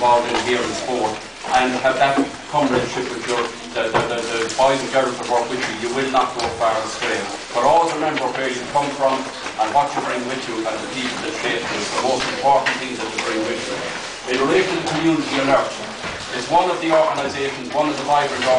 involved in here in sport and have that comradeship with your, the, the, the, the boys and girls that work with you, you will not go far astray. But always remember where you come from and what you bring with you and the people that shape you. The most important thing that you bring with you. In relation to community alert, it's one of the organisations, one of the vibrant organisations